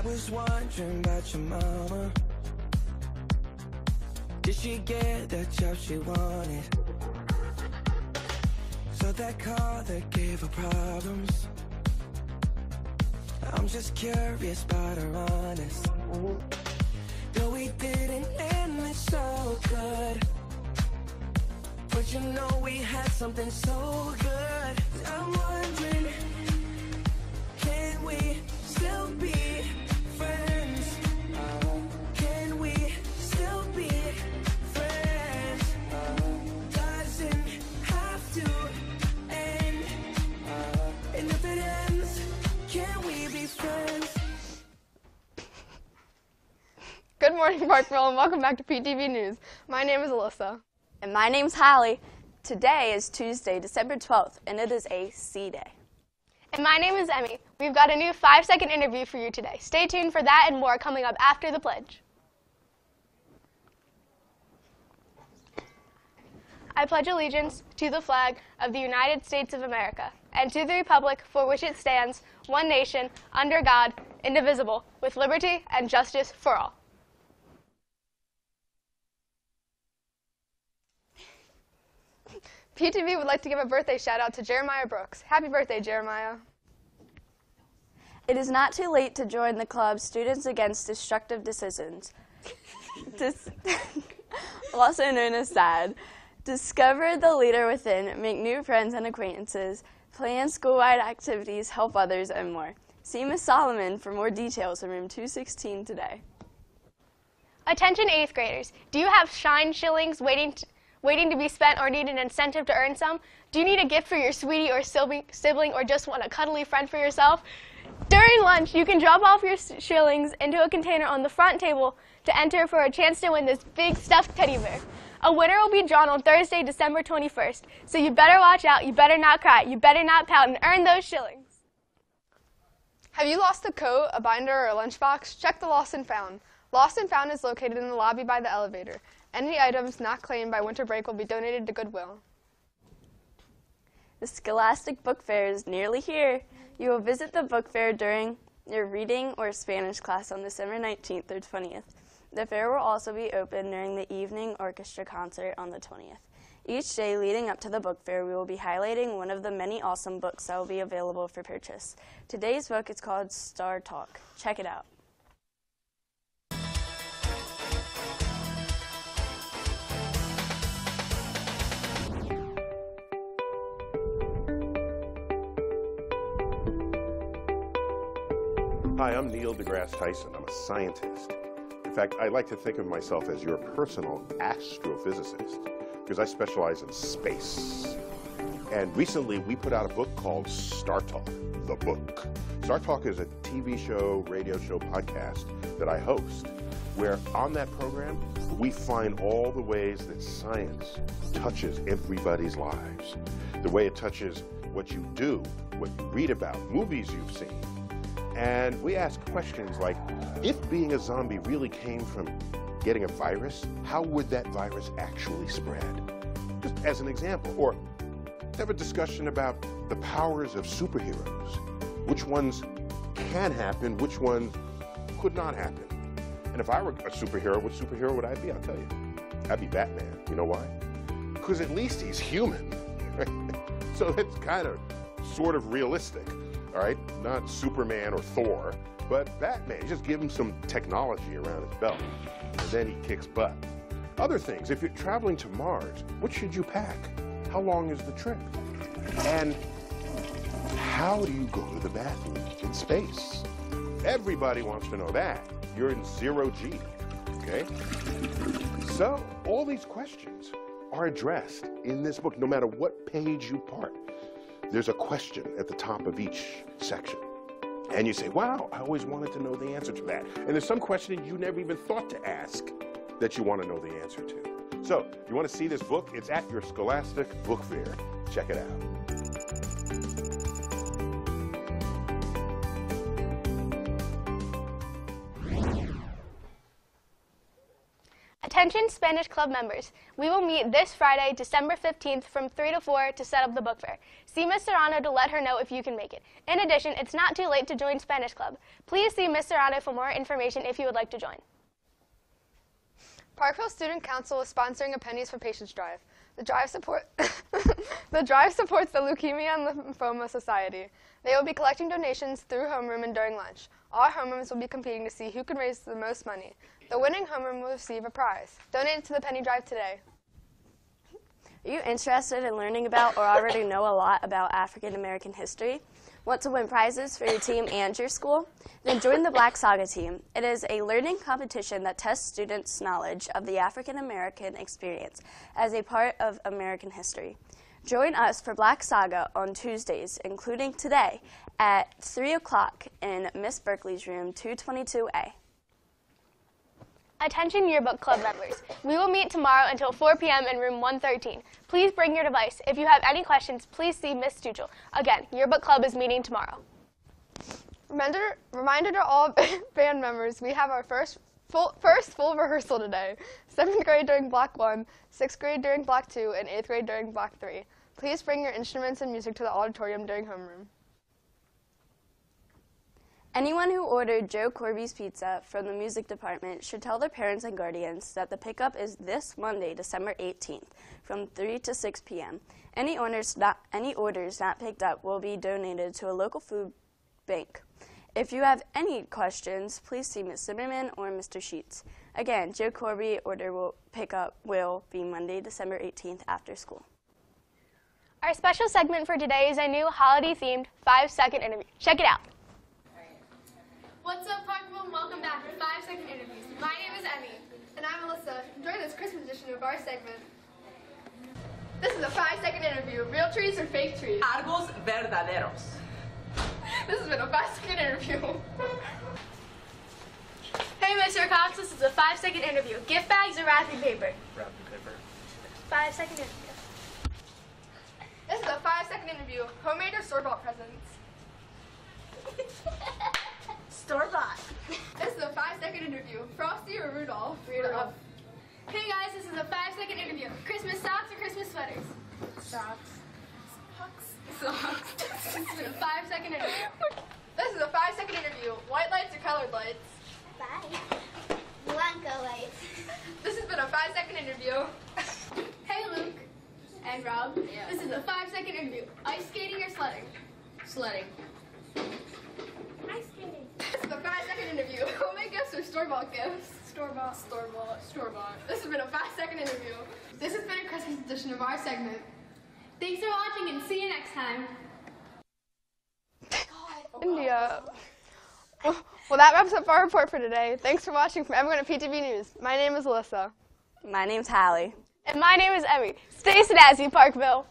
I was wondering about your mama. Did she get the job she wanted? So that car that gave her problems. I'm just curious about her honest. Though we didn't end it so good. But you know we had something so good. I'm wondering, can we Good morning, Parkville, and welcome back to PTV News. My name is Alyssa. And my name's Holly. Today is Tuesday, December 12th, and it is a C Day. And my name is Emmy. We've got a new five second interview for you today. Stay tuned for that and more coming up after the pledge. I pledge allegiance to the flag of the United States of America and to the republic for which it stands, one nation, under God, indivisible, with liberty and justice for all. PTV would like to give a birthday shout out to Jeremiah Brooks. Happy birthday, Jeremiah. It is not too late to join the club Students Against Destructive Decisions, also known as SAD. Discover the leader within, make new friends and acquaintances, plan school-wide activities, help others, and more. See Miss Solomon for more details in room 216 today. Attention eighth graders. Do you have shine shillings waiting to, waiting to be spent or need an incentive to earn some? Do you need a gift for your sweetie or sibling or just want a cuddly friend for yourself? During lunch, you can drop off your shillings into a container on the front table to enter for a chance to win this big stuffed teddy bear. A winner will be drawn on Thursday, December 21st. So you better watch out, you better not cry, you better not pout, and earn those shillings. Have you lost a coat, a binder, or a lunchbox? Check the Lost and Found. Lost and Found is located in the lobby by the elevator. Any items not claimed by winter break will be donated to Goodwill. The Scholastic Book Fair is nearly here. You will visit the book fair during your reading or Spanish class on December 19th through 20th. The fair will also be open during the evening orchestra concert on the 20th. Each day leading up to the book fair, we will be highlighting one of the many awesome books that will be available for purchase. Today's book is called Star Talk. Check it out. Hi, I'm Neil deGrasse Tyson. I'm a scientist. In fact, I like to think of myself as your personal astrophysicist because I specialize in space. And recently we put out a book called Star Talk, the book. Star Talk is a TV show, radio show, podcast that I host where on that program we find all the ways that science touches everybody's lives. The way it touches what you do, what you read about, movies you've seen, and we ask questions like if being a zombie really came from getting a virus, how would that virus actually spread? Just as an example. Or have a discussion about the powers of superheroes. Which ones can happen, which ones could not happen. And if I were a superhero, what superhero would I be? I'll tell you. I'd be Batman. You know why? Because at least he's human. so it's kind of sort of realistic all right? Not Superman or Thor, but Batman. Just give him some technology around his belt, and then he kicks butt. Other things, if you're traveling to Mars, what should you pack? How long is the trip? And how do you go to the bathroom in space? Everybody wants to know that. You're in zero G, okay? So, all these questions are addressed in this book, no matter what page you part there's a question at the top of each section. And you say, wow, I always wanted to know the answer to that. And there's some question you never even thought to ask that you want to know the answer to. So, you want to see this book? It's at your Scholastic Book Fair. Check it out. Attention Spanish Club members. We will meet this Friday, December 15th from 3 to 4 to set up the book fair. See Ms. Serrano to let her know if you can make it. In addition, it's not too late to join Spanish Club. Please see Ms. Serrano for more information if you would like to join. Parkville Student Council is sponsoring a Pennies for Patients drive. The drive support the drive supports the Leukemia and Lymphoma Society. They will be collecting donations through homeroom and during lunch. All homerooms will be competing to see who can raise the most money. The winning homeroom will receive a prize. Donate to the Penny Drive today. Are you interested in learning about or already know a lot about African American history? Want to win prizes for your team and your school? Then join the Black Saga team. It is a learning competition that tests students' knowledge of the African American experience as a part of American history. Join us for Black Saga on Tuesdays, including today, at 3 o'clock in Miss Berkeley's room 222A. Attention Yearbook Club members. We will meet tomorrow until 4 p.m. in room 113. Please bring your device. If you have any questions, please see Miss Stuchel. Again, Yearbook Club is meeting tomorrow. Reminder, reminder to all band members, we have our first full, first full rehearsal today. Seventh grade during block one, sixth grade during block two, and eighth grade during block three. Please bring your instruments and music to the auditorium during homeroom. Anyone who ordered Joe Corbi's Pizza from the music department should tell their parents and guardians that the pickup is this Monday, December 18th, from 3 to 6 p.m. Any orders not, any orders not picked up will be donated to a local food bank. If you have any questions, please see Ms. Zimmerman or Mr. Sheets. Again, Joe Corby order will pickup will be Monday, December 18th after school. Our special segment for today is a new holiday-themed five-second interview. Check it out. What's up, Parkville? Welcome back to Five Second Interviews. My name is Emmy. And I'm Melissa. Enjoy this Christmas edition of our segment. This is a five-second interview. Real trees or fake trees? Arbos verdaderos. This has been a five-second interview. Hey, Mr. Cox, this is a five-second interview. Gift bags or wrapping paper? Wrapping paper. Five-second interview. This is a five-second interview. Homemade or store-bought presents? Store-bought. This is a five-second interview. Frosty or Rudolph? Rudolph. Hey guys, this is a five second interview. Christmas socks or Christmas sweaters? Socks. Socks. this has been a five second interview. This is a five-second interview. White lights or colored lights? Bye. Blanco lights. This has been a five-second interview. Hey Luke and Rob. Yeah. This is a five second interview. Ice skating or sledding? Sledding. Ice skating. This is a five-second interview. Homemade gifts or store-bought gifts? Store-bought. Store-bought. Store-bought. This has been a five-second interview. This has been a Christmas edition of our segment. Thanks for watching and see you next time. India. Well, that wraps up our report for today. Thanks for watching from everyone at PTV News. My name is Alyssa. My name's Hallie. And my name is Emmy. Stay snazzy, Parkville.